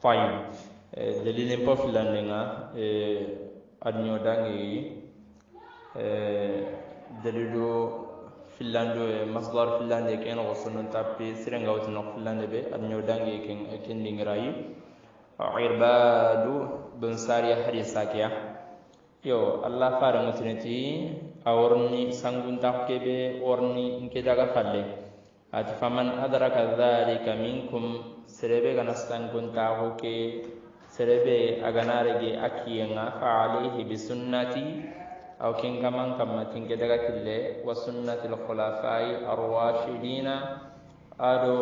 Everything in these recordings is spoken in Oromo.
fine. Eh, Jalilin pa filandenga eh, adnyodange eh, dalido filando masdar filande ken gosono tapi sirenga wotino filande be adnyodange ken ken dingrayi irbadu bin sariya hari sakiya yo allah fara mutunati aworni sangunta kebe orni nke daga falle. Ati faman adraka dhalika minkum serebe gana sangunta ke serebe aganarege akiyenga fa alayhi bi sunnati aw kin kaman kamma tinke daga kille wa sunnati al khulafai arwashidina ado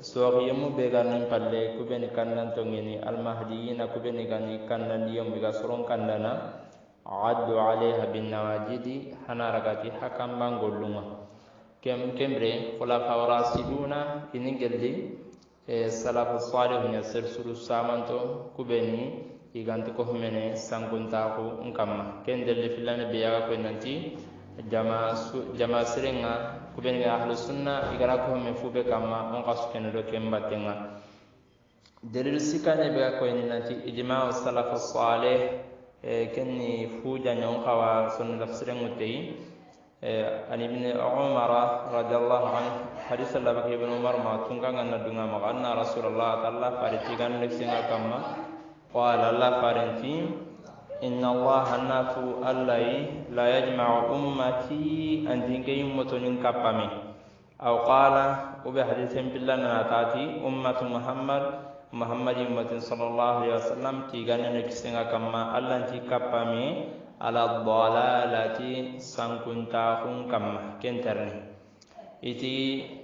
soxiyemu be ganin palle kubeni kannantongeni almahdiyina kubeni gani kannandiyemu iga soron kandana addu alayha binnawajidi hanaragati hakambangollunga kem kembre khulafa rasiduna ini gelli E salafu salihun ya sersuru samanto kubeni iganti ko humene sankuntaku n kamma ken delli fillani be yaga koy nanti jama jama sirenga kubeni ga ahlu sunna igana ko hume fube kamma on ka sukene do ken battenga delilu sikane be ga koyni nanti ijma'u salafu salih e kenni fu jañon kawa sonna tafsirengu teyi. an ibn umar radhiyallahu anhu hadith Allah baki ibn umar ma tunga nganna dunga ma anna rasulullah ta'ala fariti gan leksinga kama qala Allah farinti إن الله ناتو الله لا يجمع أمتي أن تنكي أمتون كبامي أو قال وبحديث بالله ناتاتي أمة محمد محمد أمة صلى الله عليه وسلم تيغان نكسنا كما الله ala dalalati sankuntaaxun kamma kentarni iti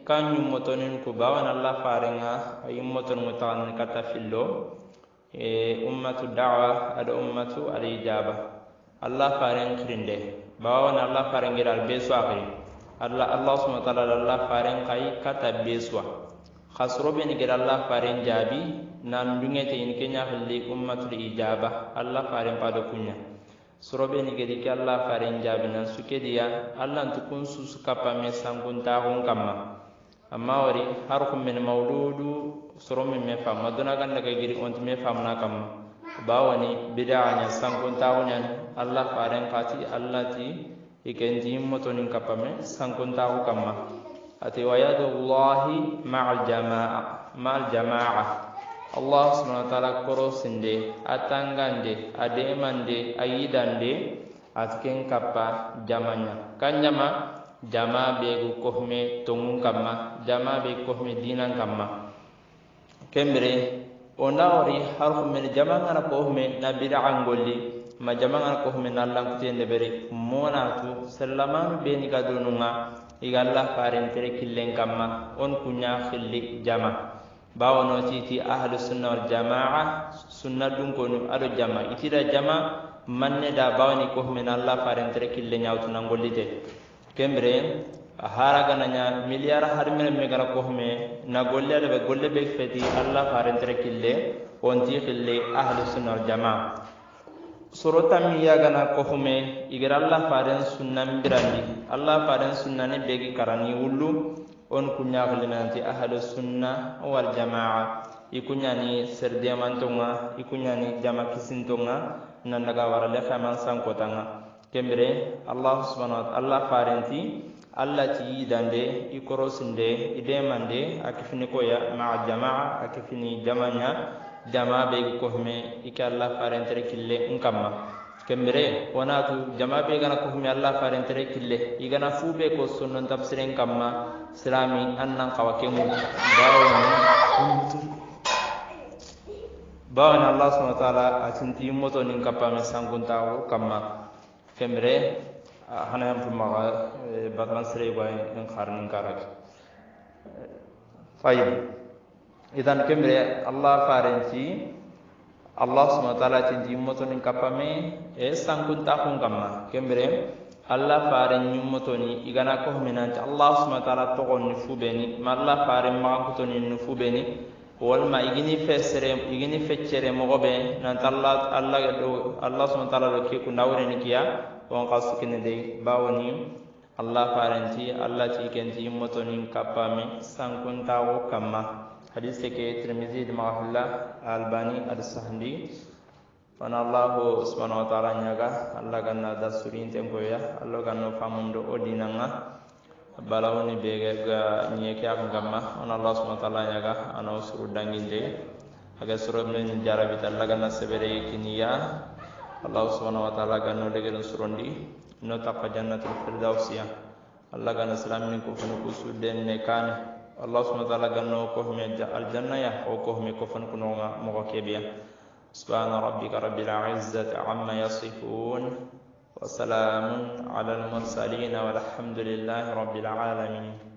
kan yummotonin ku bawan allah farenga yummotonungu taxanin katta fillo e ummatu dawa ada ummatu alijaaba ijaba allah faren kirinde baawan allah farengira al besu axiri alla allah subhana taala allah faren xayi katta besuwa xasroɓeni gera allah faren jaabi nan dungete in ke ñaxilli ummatu alijaaba allah faren pado kunya. sorobe ni gedi ke alla farin jabi nan suke diya alla tukun su suka pame sangun ta hun amma wari har kun min mauludu sorome me fa maduna kan daga giri on me fa na kam. Ba wani bid'a sangun alla farin kati Allah ti iken ji moto nin kapame sangun ta hun ati wayadullahi ma'al jamaa ma'al jamaa. Allah SWT koro sende, atang gande, ade mande, ayi asken kapa jamanya. Kan jama, jama begu kohme tungung kama, jama begu kohme dinan kama. Kembere, ona ori harfu mene jama ngana kohme nabira angoli, ma jama ngana kohme nalang kutiende beri, mona tu selaman beni kadununga, igallah parentere kilen kama, on kunya khilik. Jama. Bawono titi ahlu sunna wal jamaa sunna dun konu ado jama itida jama manne da bawani ko hume na allah farentere kille nyawtu na ngollite. Kembere a haragananya miliyar har mine me gana kohme na golle be golle be feti allah farentere kille onti kille ahlu sunna wal jamaa sorota mi ya gana kohme igira allah faren sunna mbirandi. Allah faren sunna ne begi karani wullu on kunyaxlinanti ahlu sunna waljamaa i kuɲani seridiyamanton ga i kuɲani jama kisinton ga nandaga warale xeman sankotan ga kembire allah subhanahu wa allah farenti allah ti yidande i korosinde i demande a kifini koya maa jamaa a kifini jamanya jama be i kohume i ke allah farentere kembere wonatu jama be gana kohme allah farentere kille. I gana fu be ko sonnon tabsiren kamma silami an nan kawa kemu bawoni allah subhanahu wa ta'ala atinti motonin kappame sanguntawo kamma. Kembere hana yam tumaga batalan sere ba en kharnin karak. Tayib idan kemre allah farenti allah subahana taala tinti yummotonin kappame e sankunta kun kamma. Kembere allah faren yummotoni igana kohominanti allah subahana taala togon ni fubeni ma allah faren magankutoni ni fubeni. Walma igini fe sere igini feccere mogo be nanta allah allah do allah subahana taala do ke kunda wureni kiya won ka sukini de bawoni allah farenti allah ti kenti yummotonin kappame sankuntawo kamma. حديث کے ترمیزی محلہ البانی السہنڈی فنا الله سبحانه وتعالى نياغا الله غنا دسورين تنكويا الله غنا فامندو اودينانغا balawni bege ga nyeke ak ngamma on allah subhanahu wa ta'ala yaga ana usru danginde aga suro men jarabi tan laga na sebere kiniya allah subhanahu wa ta'ala ga no dege surondi no taqwa jannatul firdausiya allah ga na salamin ko funu kusuden ne kana الله سبحانه وتعالى غنو كهم الجنة وكهم كفن كنوا مغكبيا سبحان ربك رب العزة عما يصفون وسلام على المرسلين والحمد لله رب العالمين